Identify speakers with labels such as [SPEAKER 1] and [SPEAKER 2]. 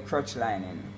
[SPEAKER 1] crotch lining.